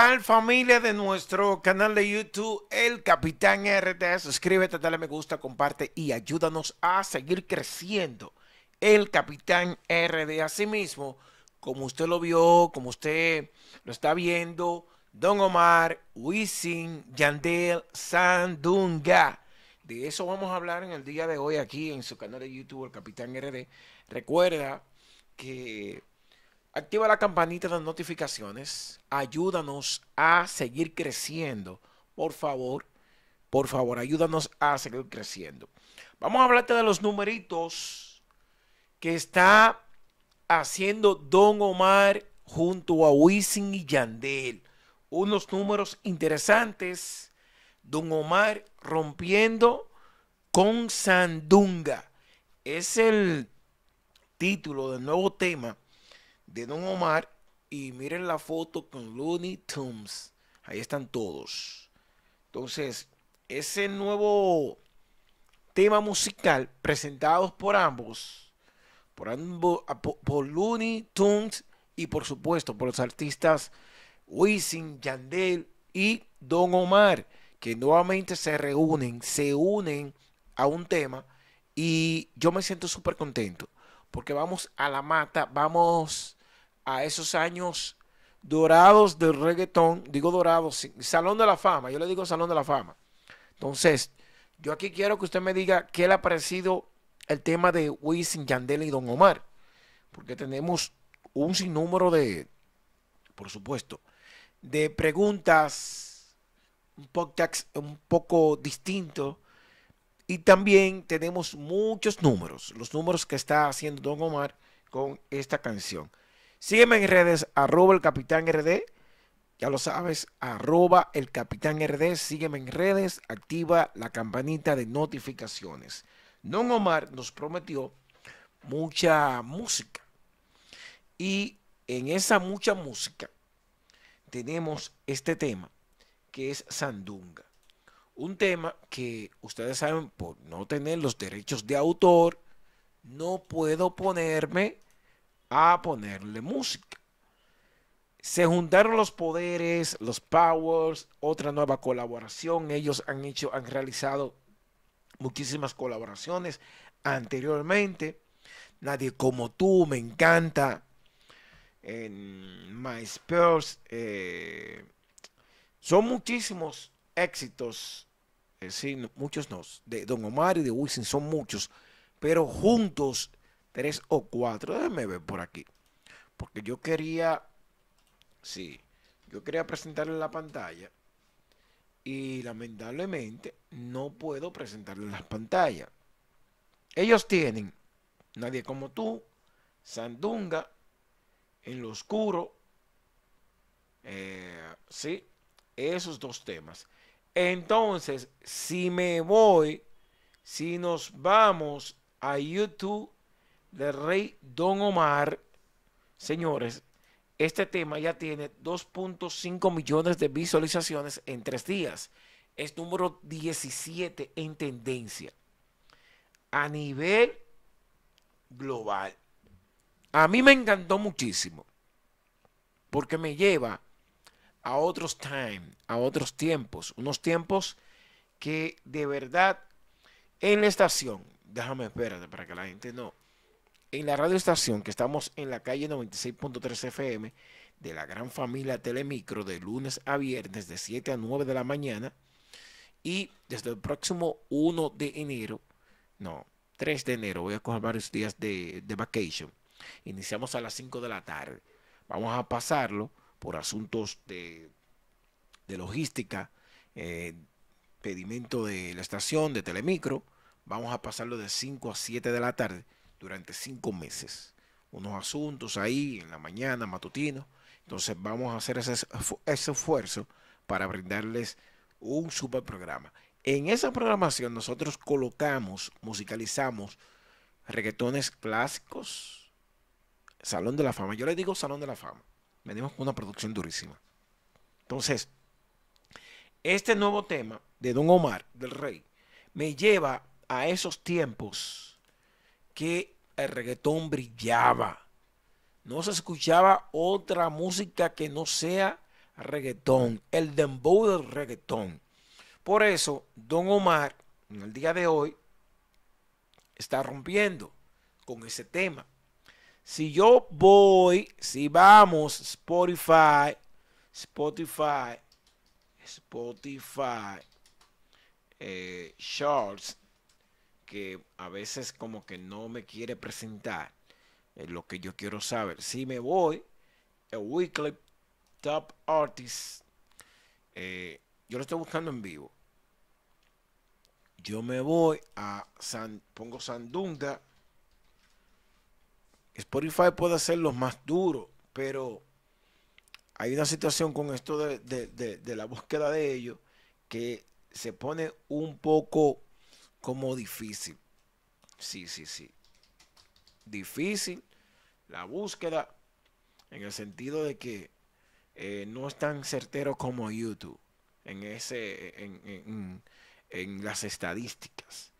¿Qué tal familia de nuestro canal de YouTube, El Capitán RT? Suscríbete, dale me gusta, comparte y ayúdanos a seguir creciendo. El Capitán RD, asimismo, como usted lo vio, como usted lo está viendo, Don Omar, Wisin, Yandel, Sandunga. De eso vamos a hablar en el día de hoy aquí en su canal de YouTube, El Capitán RD. Recuerda que Activa la campanita de notificaciones. Ayúdanos a seguir creciendo. Por favor, por favor, ayúdanos a seguir creciendo. Vamos a hablarte de los numeritos que está haciendo Don Omar junto a Wisin y Yandel. Unos números interesantes. Don Omar rompiendo con Sandunga. Es el título del nuevo tema de Don Omar y miren la foto con Looney Tunes. Ahí están todos. Entonces, ese nuevo tema musical presentados por ambos, por, ambos, por Looney Tunes y por supuesto por los artistas Wisin, Yandel y Don Omar, que nuevamente se reúnen, se unen a un tema y yo me siento súper contento porque vamos a la mata, vamos a esos años dorados del reggaetón, digo dorados, Salón de la Fama, yo le digo Salón de la Fama. Entonces, yo aquí quiero que usted me diga qué le ha parecido el tema de Wisin, Yandel y Don Omar, porque tenemos un sinnúmero de, por supuesto, de preguntas un poco, un poco distintos y también tenemos muchos números, los números que está haciendo Don Omar con esta canción. Sígueme en redes, arroba el capitán RD. Ya lo sabes, arroba el capitán RD. Sígueme en redes, activa la campanita de notificaciones. Don Omar nos prometió mucha música. Y en esa mucha música tenemos este tema que es Sandunga. Un tema que ustedes saben, por no tener los derechos de autor, no puedo ponerme a ponerle música. Se juntaron los poderes, los powers, otra nueva colaboración. Ellos han hecho, han realizado muchísimas colaboraciones anteriormente. Nadie como tú, me encanta. En My Spurs. Eh, son muchísimos éxitos. Eh, sí, muchos no. De Don Omar y de Wilson son muchos. Pero juntos tres o cuatro. Déjenme ver por aquí. Porque yo quería, sí, yo quería presentarle la pantalla. Y lamentablemente no puedo presentarle las pantallas. Ellos tienen Nadie como tú, Sandunga, En lo oscuro. Eh, sí, esos dos temas. Entonces, si me voy, si nos vamos a YouTube del rey Don Omar, señores, este tema ya tiene 2.5 millones de visualizaciones en tres días. Es número 17 en tendencia. A nivel global. A mí me encantó muchísimo. Porque me lleva a otros times, a otros tiempos. Unos tiempos que de verdad en la estación, déjame espérate para que la gente no en la radio estación que estamos en la calle 96.3 FM de la gran familia Telemicro de lunes a viernes de 7 a 9 de la mañana y desde el próximo 1 de enero, no, 3 de enero, voy a coger varios días de, de vacation. Iniciamos a las 5 de la tarde. Vamos a pasarlo por asuntos de, de logística, eh, pedimento de la estación de Telemicro. Vamos a pasarlo de 5 a 7 de la tarde durante cinco meses. Unos asuntos ahí en la mañana, matutino. Entonces vamos a hacer ese, esfuerzo para brindarles un super programa. En esa programación nosotros colocamos, musicalizamos reggaetones clásicos, Salón de la Fama. Yo le digo Salón de la Fama. Venimos con una producción durísima. Entonces, este nuevo tema de Don Omar, del Rey, me lleva a esos tiempos que el reggaetón brillaba. No se escuchaba otra música que no sea reggaetón, el dembow del reggaetón. Por eso, Don Omar, en el día de hoy, está rompiendo con ese tema. Si yo voy, si vamos, Spotify, Spotify, Spotify, eh, Shorts, que a veces como que no me quiere presentar lo que yo quiero saber. Si me voy, el Weekly Top Artist, eh, yo lo estoy buscando en vivo. Yo me voy a San, pongo Sandunga. Spotify puede ser lo más duro, pero hay una situación con esto de, de la búsqueda de ellos que se pone un poco como difícil. Sí, sí, sí. Difícil la búsqueda en el sentido de que eh, no es tan certero como YouTube en ese en, las estadísticas.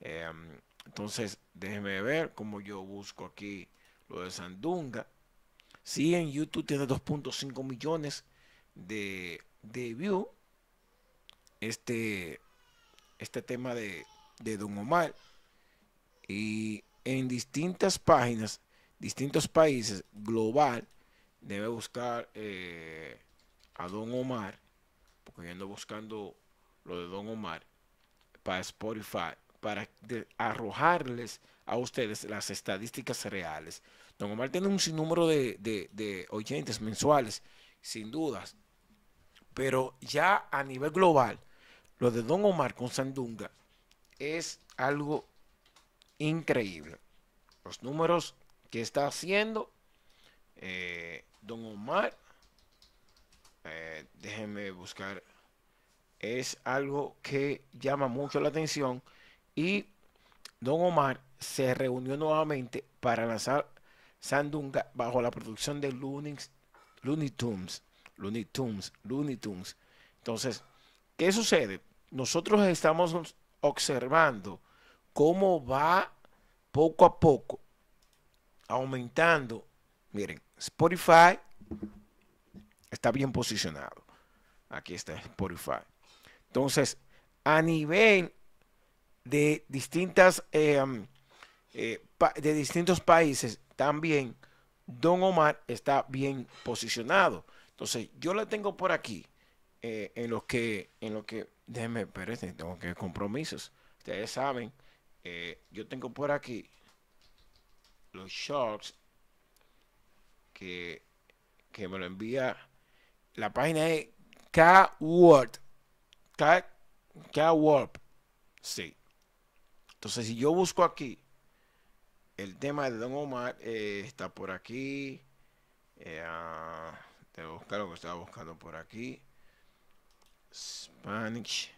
Em, entonces, déjeme ver cómo yo busco aquí lo de Sandunga. Sí, en YouTube tiene 2.5 millones de, de views. Este, este tema de, de Don Omar. Y en distintas páginas distintos países global, debe buscar eh, a Don Omar, porque yo ando buscando lo de Don Omar para Spotify, para arrojarles a ustedes las estadísticas reales. Don Omar tiene un sinnúmero de, de oyentes mensuales, sin dudas, pero ya a nivel global, lo de Don Omar con Sandunga es algo increíble. Los números ¿Qué está haciendo eh, Don Omar? Eh, déjenme buscar. Es algo que llama mucho la atención y Don Omar se reunió nuevamente para lanzar Sandunga bajo la producción de Looney, Looney Tunes. Looney Tunes, Looney Tunes. Entonces, ¿qué sucede? Nosotros estamos observando cómo va poco a poco aumentando. Miren, Spotify está bien posicionado. Aquí está Spotify. Entonces, a nivel de distintas eh, eh, de distintos países, también Don Omar está bien posicionado. Entonces, yo le tengo por aquí eh, en lo que, en lo que, déjenme, espérense, tengo que compromisos. Ustedes saben, yo tengo por aquí los shorts que, que me lo envía. La página es K-Word. K-Word. Sí. Entonces, si yo busco aquí, el tema de Don Omar eh, está por aquí. Eh, que buscar lo que estaba buscando por aquí. Spanish.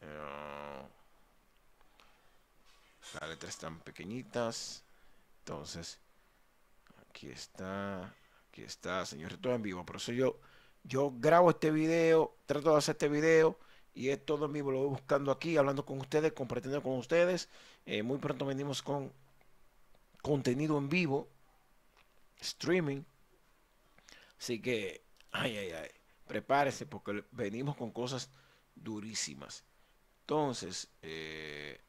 Eh, las letras están pequeñitas. Entonces, aquí está. Aquí está, señor, todo en vivo. Por eso yo, yo grabo este video, trato de hacer este video y es todo en vivo. Lo voy buscando aquí, hablando con ustedes, compartiendo con ustedes. Eh, muy pronto venimos con contenido en vivo, streaming. Así que, ay, ay, ay, prepárese porque venimos con cosas durísimas. Entonces, eh,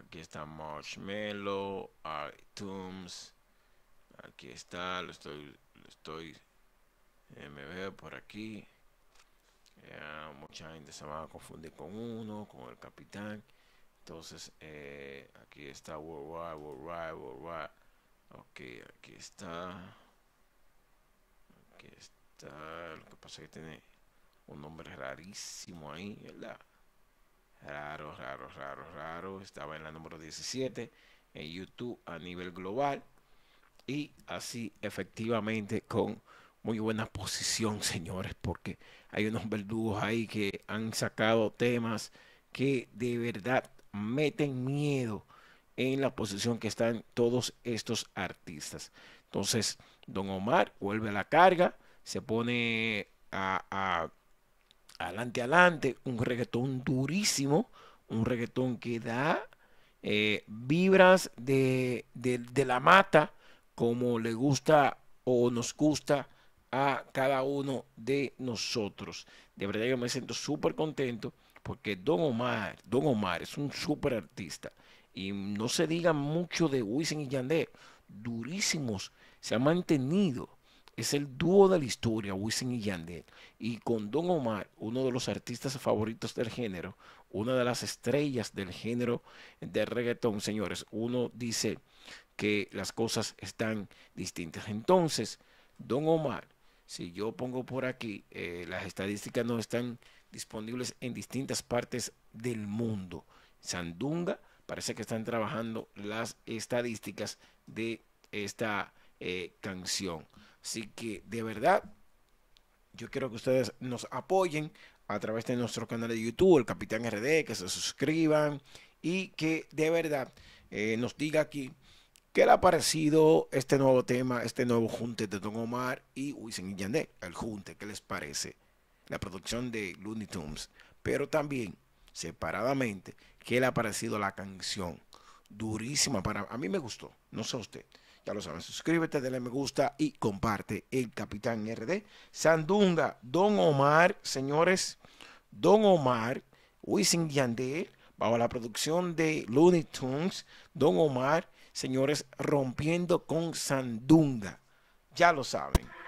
Aquí está Marshmallow, iTunes. Aquí está, lo estoy, lo estoy, eh, me veo por aquí. mucha gente se va a confundir con uno, con el capitán. Entonces, eh, aquí está Worldwide, Worldwide, Worldwide. Ok, aquí está. Aquí está. Lo que pasa es que tiene un nombre rarísimo ahí, ¿verdad? Raro, raro, raro, raro. Estaba en la número 17 en YouTube a nivel global. Y así efectivamente con muy buena posición, señores, porque hay unos verdugos ahí que han sacado temas que de verdad meten miedo en la posición que están todos estos artistas. Entonces, Don Omar vuelve a la carga, se pone a adelante, adelante, un reggaetón durísimo, un reggaetón que da eh, vibras de, de, la mata, como le gusta o nos gusta a cada uno de nosotros. De verdad yo me siento súper contento porque Don Omar, Don Omar es un súper artista. Y no se diga mucho de Wisin y Yandel, durísimos, se ha mantenido. Es el dúo de la historia, Wisin y Yandel. Y con Don Omar, uno de los artistas favoritos del género, una de las estrellas del género de reggaetón, señores, uno dice que las cosas están distintas. Entonces, Don Omar, si yo pongo por aquí, eh, las estadísticas no están disponibles en distintas partes del mundo. Sandunga, parece que están trabajando las estadísticas de esta eh, canción. Así que de verdad, yo quiero que ustedes nos apoyen a través de nuestro canal de YouTube, el Capitán RD, que se suscriban y que de verdad eh, nos diga aquí qué le ha parecido este nuevo tema, este nuevo junte de Don Omar y Wisin y Yandel, el junte, ¿qué les parece? La producción de Looney Tunes, pero también separadamente, qué le ha parecido la canción. Durísima para a mí me gustó, no sé usted. Ya lo saben, suscríbete, dale me gusta y comparte el Capitán RD. Sandunga, Don Omar, señores, Don Omar, Wisin Yandel, bajo la producción de Looney Tunes, Don Omar, señores, rompiendo con Sandunga. Ya lo saben.